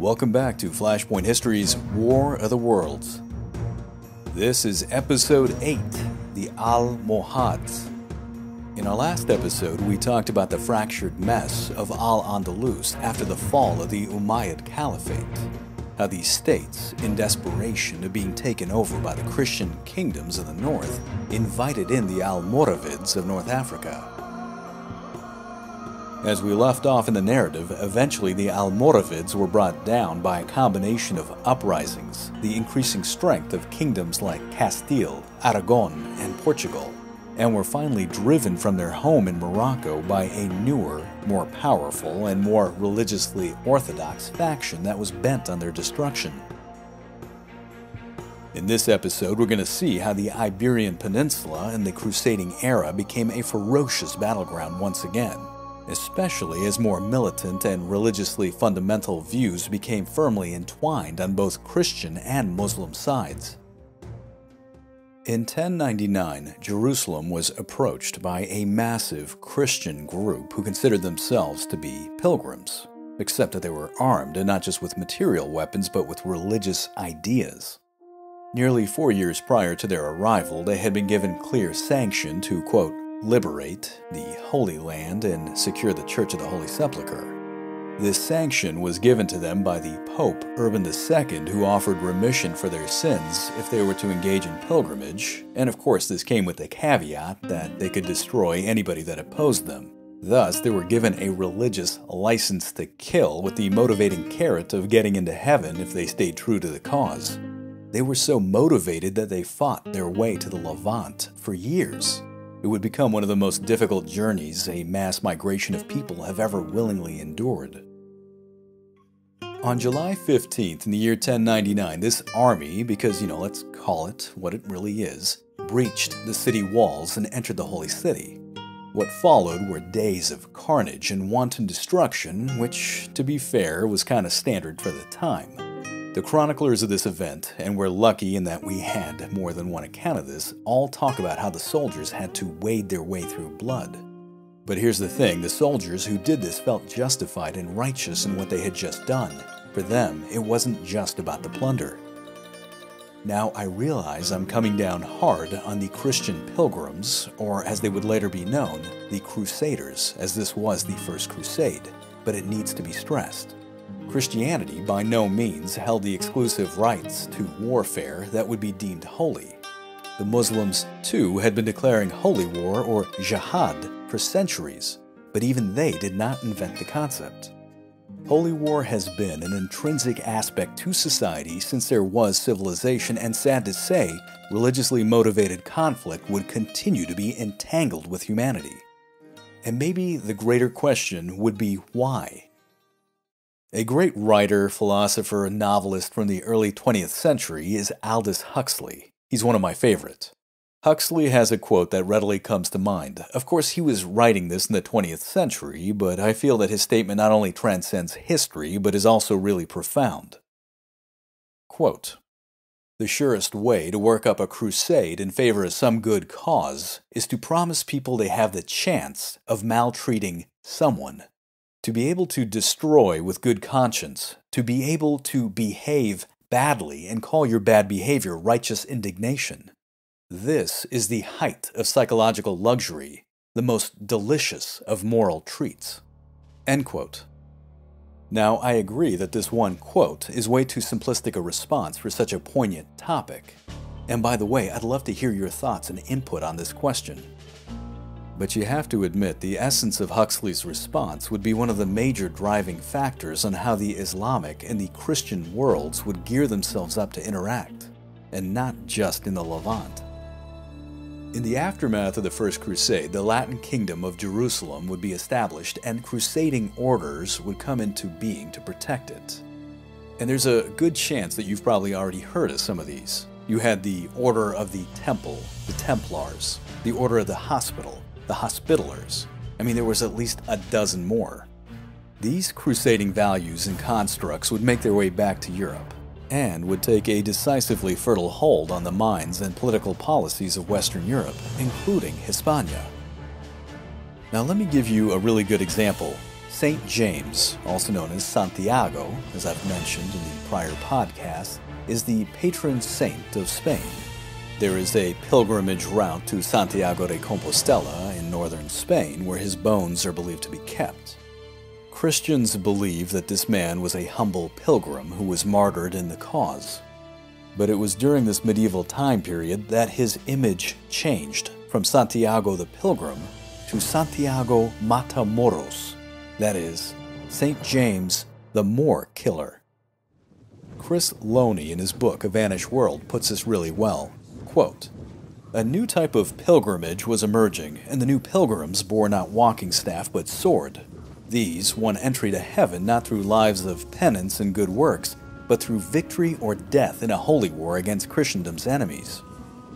Welcome back to Flashpoint History's War of the Worlds. This is episode 8 The Almohads. In our last episode, we talked about the fractured mess of Al Andalus after the fall of the Umayyad Caliphate. How these states, in desperation of being taken over by the Christian kingdoms of the north, invited in the Almoravids of North Africa as we left off in the narrative, eventually the Almoravids were brought down by a combination of uprisings, the increasing strength of kingdoms like Castile, Aragon, and Portugal, and were finally driven from their home in Morocco by a newer, more powerful, and more religiously orthodox faction that was bent on their destruction. In this episode, we're going to see how the Iberian Peninsula in the crusading era became a ferocious battleground once again especially as more militant and religiously fundamental views became firmly entwined on both Christian and Muslim sides. In 1099, Jerusalem was approached by a massive Christian group who considered themselves to be pilgrims, except that they were armed and not just with material weapons but with religious ideas. Nearly four years prior to their arrival, they had been given clear sanction to, quote, liberate the Holy Land and secure the Church of the Holy Sepulchre. This sanction was given to them by the Pope Urban II, who offered remission for their sins if they were to engage in pilgrimage, and of course, this came with the caveat that they could destroy anybody that opposed them. Thus, they were given a religious license to kill with the motivating carrot of getting into heaven if they stayed true to the cause. They were so motivated that they fought their way to the Levant for years. It would become one of the most difficult journeys a mass migration of people have ever willingly endured. On July 15th in the year 1099, this army, because, you know, let's call it what it really is, breached the city walls and entered the holy city. What followed were days of carnage and wanton destruction, which, to be fair, was kind of standard for the time. The chroniclers of this event, and we're lucky in that we had more than one account of this, all talk about how the soldiers had to wade their way through blood. But here's the thing the soldiers who did this felt justified and righteous in what they had just done. For them, it wasn't just about the plunder. Now I realize I'm coming down hard on the Christian pilgrims, or as they would later be known, the Crusaders, as this was the First Crusade, but it needs to be stressed. Christianity by no means held the exclusive rights to warfare that would be deemed holy. The Muslims, too, had been declaring holy war or jihad for centuries, but even they did not invent the concept. Holy war has been an intrinsic aspect to society since there was civilization, and sad to say, religiously motivated conflict would continue to be entangled with humanity. And maybe the greater question would be why? A great writer, philosopher, and novelist from the early 20th century is Aldous Huxley. He's one of my favorites. Huxley has a quote that readily comes to mind. Of course, he was writing this in the 20th century, but I feel that his statement not only transcends history, but is also really profound. Quote, the surest way to work up a crusade in favor of some good cause is to promise people they have the chance of maltreating someone to be able to destroy with good conscience, to be able to behave badly and call your bad behavior righteous indignation. This is the height of psychological luxury, the most delicious of moral treats. End quote. Now, I agree that this one quote is way too simplistic a response for such a poignant topic. And by the way, I'd love to hear your thoughts and input on this question. But you have to admit, the essence of Huxley's response would be one of the major driving factors on how the Islamic and the Christian worlds would gear themselves up to interact, and not just in the Levant. In the aftermath of the First Crusade, the Latin Kingdom of Jerusalem would be established and crusading orders would come into being to protect it. And there's a good chance that you've probably already heard of some of these. You had the Order of the Temple, the Templars, the Order of the Hospital, the Hospitallers. I mean, there was at least a dozen more. These crusading values and constructs would make their way back to Europe and would take a decisively fertile hold on the minds and political policies of Western Europe, including Hispania. Now, let me give you a really good example St. James, also known as Santiago, as I've mentioned in the prior podcast, is the patron saint of Spain. There is a pilgrimage route to Santiago de Compostela in northern Spain where his bones are believed to be kept. Christians believe that this man was a humble pilgrim who was martyred in the cause. But it was during this medieval time period that his image changed from Santiago the Pilgrim to Santiago Matamoros, that is, St. James the Moor Killer. Chris Lowney, in his book A Vanished World, puts this really well. Quote, a new type of pilgrimage was emerging, and the new pilgrims bore not walking staff but sword. These won entry to heaven not through lives of penance and good works, but through victory or death in a holy war against Christendom's enemies.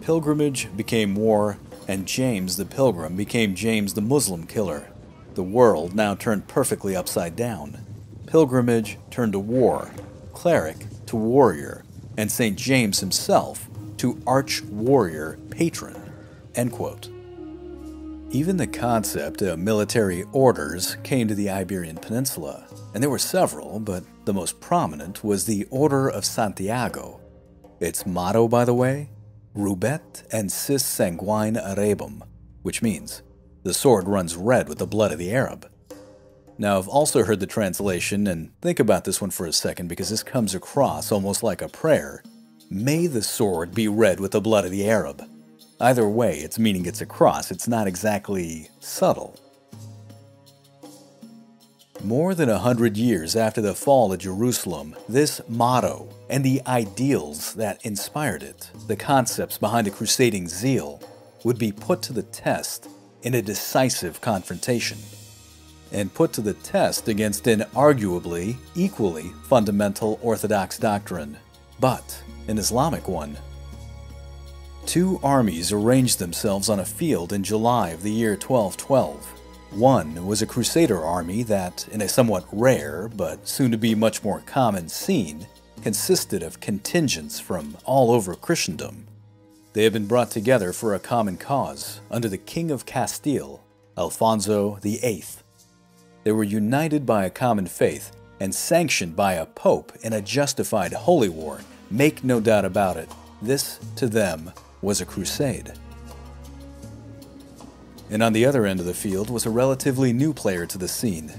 Pilgrimage became war, and James the Pilgrim became James the Muslim killer. The world now turned perfectly upside down. Pilgrimage turned to war, cleric to warrior, and St. James himself to arch warrior patron. End quote. Even the concept of military orders came to the Iberian Peninsula, and there were several, but the most prominent was the Order of Santiago. Its motto, by the way, Rubet ensis sanguine Arabum, which means, the sword runs red with the blood of the Arab. Now, I've also heard the translation, and think about this one for a second because this comes across almost like a prayer. May the sword be red with the blood of the Arab. Either way, its meaning gets across. It's not exactly subtle. More than a hundred years after the fall of Jerusalem, this motto and the ideals that inspired it, the concepts behind the crusading zeal, would be put to the test in a decisive confrontation. And put to the test against an arguably equally fundamental Orthodox doctrine, but an Islamic one. Two armies arranged themselves on a field in July of the year 1212. One was a Crusader army that, in a somewhat rare but soon to be much more common scene, consisted of contingents from all over Christendom. They had been brought together for a common cause under the King of Castile, Alfonso VIII. They were united by a common faith and sanctioned by a pope in a justified holy war. Make no doubt about it, this to them was a crusade. And on the other end of the field was a relatively new player to the scene,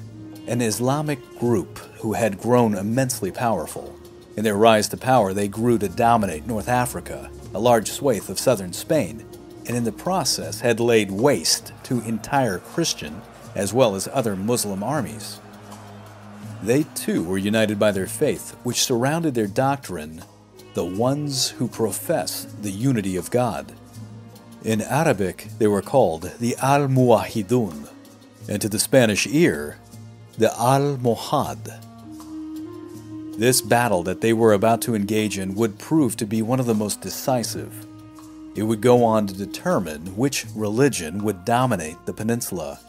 an Islamic group who had grown immensely powerful. In their rise to power, they grew to dominate North Africa, a large swathe of southern Spain, and in the process had laid waste to entire Christian as well as other Muslim armies. They too were united by their faith, which surrounded their doctrine the ones who profess the unity of God. In Arabic, they were called the Al Muwahidun, and to the Spanish ear, the Al Mohad. This battle that they were about to engage in would prove to be one of the most decisive. It would go on to determine which religion would dominate the peninsula.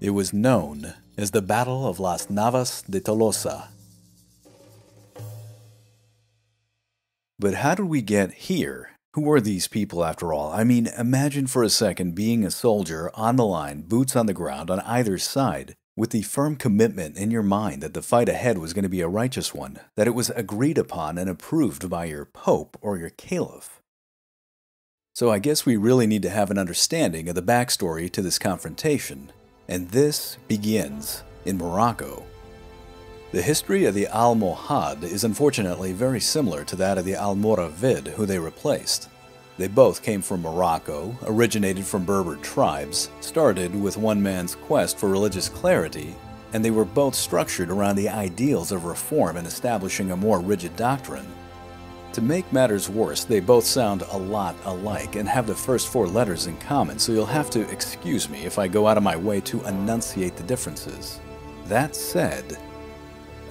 It was known as the Battle of Las Navas de Tolosa. But how did we get here? Who were these people after all? I mean, imagine for a second being a soldier on the line, boots on the ground on either side, with the firm commitment in your mind that the fight ahead was going to be a righteous one, that it was agreed upon and approved by your pope or your caliph. So I guess we really need to have an understanding of the backstory to this confrontation, and this begins in Morocco. The history of the Almohad is unfortunately very similar to that of the Almoravid, who they replaced. They both came from Morocco, originated from Berber tribes, started with one man's quest for religious clarity, and they were both structured around the ideals of reform and establishing a more rigid doctrine. To make matters worse, they both sound a lot alike and have the first four letters in common, so you'll have to excuse me if I go out of my way to enunciate the differences. That said,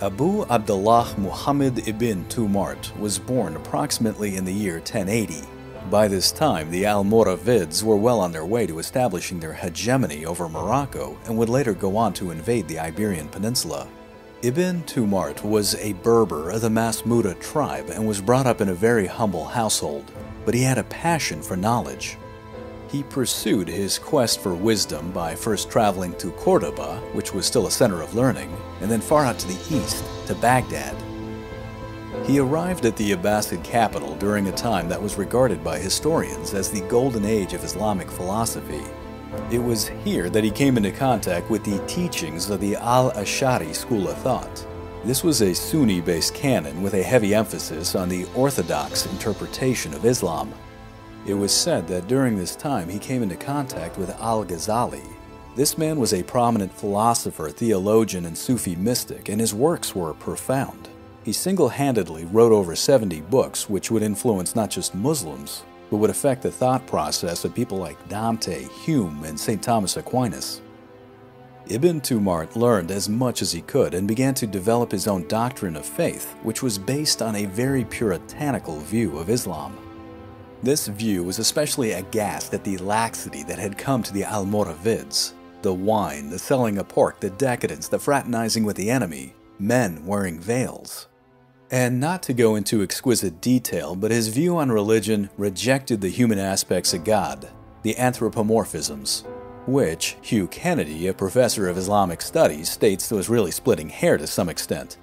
Abu Abdullah Muhammad ibn Tumart was born approximately in the year 1080. By this time, the Almoravids were well on their way to establishing their hegemony over Morocco and would later go on to invade the Iberian Peninsula. Ibn Tumart was a Berber of the Masmuda tribe and was brought up in a very humble household, but he had a passion for knowledge. He pursued his quest for wisdom by first traveling to Cordoba, which was still a center of learning, and then far out to the east, to Baghdad. He arrived at the Abbasid capital during a time that was regarded by historians as the golden age of Islamic philosophy. It was here that he came into contact with the teachings of the Al-Ash'ari school of thought. This was a Sunni-based canon with a heavy emphasis on the orthodox interpretation of Islam. It was said that during this time he came into contact with Al-Ghazali. This man was a prominent philosopher, theologian, and Sufi mystic, and his works were profound. He single-handedly wrote over 70 books which would influence not just Muslims, but would affect the thought process of people like Dante, Hume, and St. Thomas Aquinas. Ibn Tumart learned as much as he could and began to develop his own doctrine of faith, which was based on a very puritanical view of Islam. This view was especially aghast at the laxity that had come to the Almoravids. The wine, the selling of pork, the decadence, the fraternizing with the enemy, men wearing veils. And not to go into exquisite detail, but his view on religion rejected the human aspects of God, the anthropomorphisms, which Hugh Kennedy, a professor of Islamic studies, states was really splitting hair to some extent.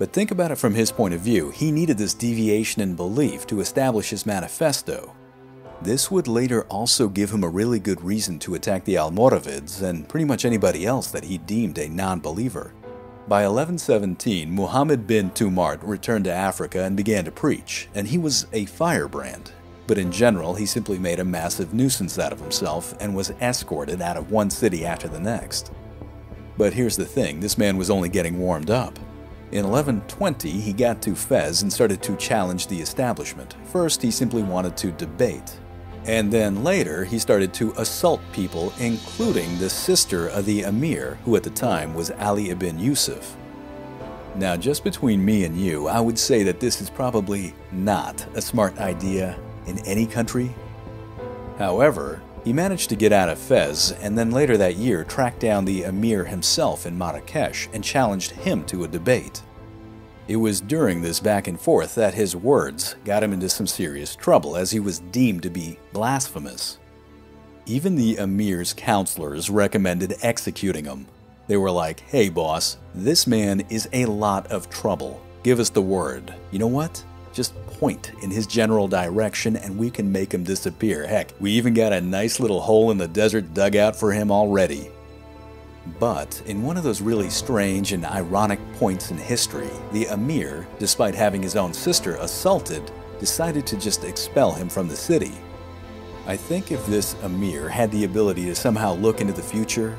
But think about it from his point of view, he needed this deviation in belief to establish his manifesto. This would later also give him a really good reason to attack the Almoravids and pretty much anybody else that he deemed a non-believer. By 1117, Muhammad bin Tumart returned to Africa and began to preach, and he was a firebrand. But in general, he simply made a massive nuisance out of himself and was escorted out of one city after the next. But here's the thing, this man was only getting warmed up. In 1120, he got to Fez and started to challenge the establishment. First, he simply wanted to debate, and then later, he started to assault people, including the sister of the emir, who at the time was Ali ibn Yusuf. Now, just between me and you, I would say that this is probably not a smart idea in any country. However, he managed to get out of Fez and then later that year tracked down the emir himself in Marrakesh and challenged him to a debate. It was during this back and forth that his words got him into some serious trouble as he was deemed to be blasphemous. Even the emir's counselors recommended executing him. They were like, hey boss, this man is a lot of trouble. Give us the word. You know what? Just point in his general direction and we can make him disappear. Heck, we even got a nice little hole in the desert dug out for him already. But in one of those really strange and ironic points in history, the emir, despite having his own sister assaulted, decided to just expel him from the city. I think if this emir had the ability to somehow look into the future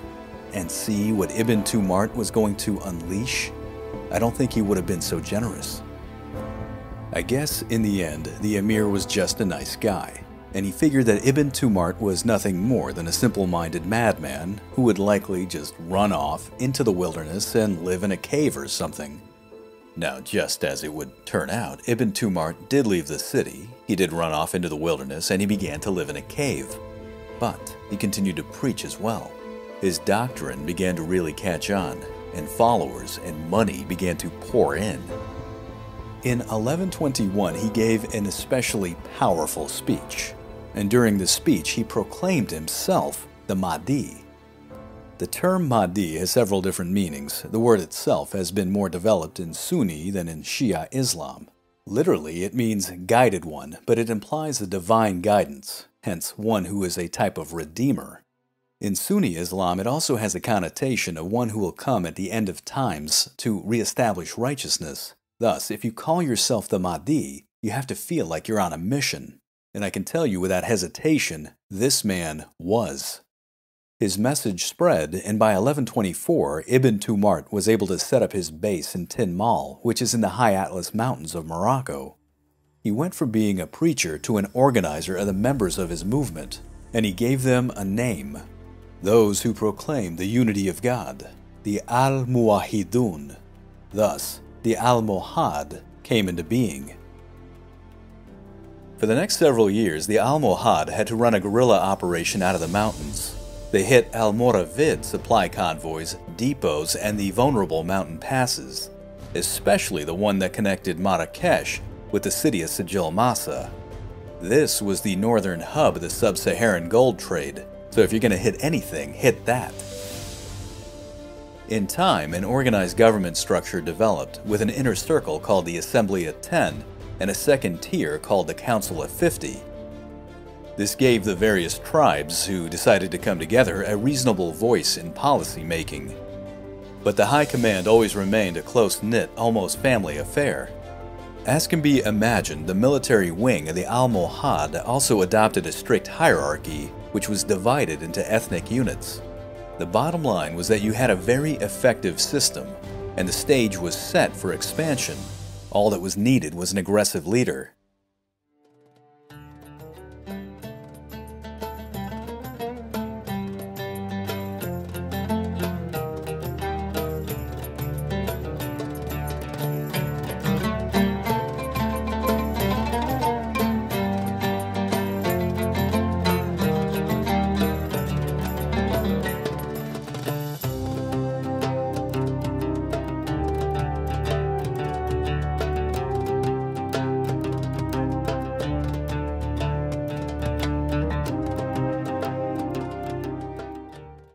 and see what Ibn Tumart was going to unleash, I don't think he would have been so generous. I guess in the end, the emir was just a nice guy and he figured that Ibn Tumart was nothing more than a simple-minded madman who would likely just run off into the wilderness and live in a cave or something. Now, just as it would turn out, Ibn Tumart did leave the city, he did run off into the wilderness, and he began to live in a cave. But he continued to preach as well. His doctrine began to really catch on, and followers and money began to pour in. In 1121, he gave an especially powerful speech and during the speech he proclaimed himself the Mahdi. The term Mahdi has several different meanings. The word itself has been more developed in Sunni than in Shia Islam. Literally, it means guided one, but it implies a divine guidance, hence one who is a type of redeemer. In Sunni Islam, it also has a connotation of one who will come at the end of times to reestablish righteousness. Thus, if you call yourself the Mahdi, you have to feel like you're on a mission. And I can tell you without hesitation, this man was. His message spread, and by 1124, Ibn Tumart was able to set up his base in Tinmal, which is in the high Atlas Mountains of Morocco. He went from being a preacher to an organizer of the members of his movement, and he gave them a name. Those who proclaim the unity of God, the Al-Muwahidun. Thus, the Almohad came into being. For the next several years, the Almohad had to run a guerrilla operation out of the mountains. They hit Almoravid supply convoys, depots, and the vulnerable mountain passes, especially the one that connected Marrakesh with the city of Sijilmassa. This was the northern hub of the sub-Saharan gold trade, so if you're going to hit anything, hit that. In time, an organized government structure developed, with an inner circle called the Assembly of Ten and a second tier called the Council of Fifty. This gave the various tribes who decided to come together a reasonable voice in policy making. But the High Command always remained a close-knit, almost family affair. As can be imagined, the military wing of the Almohad also adopted a strict hierarchy, which was divided into ethnic units. The bottom line was that you had a very effective system, and the stage was set for expansion. All that was needed was an aggressive leader.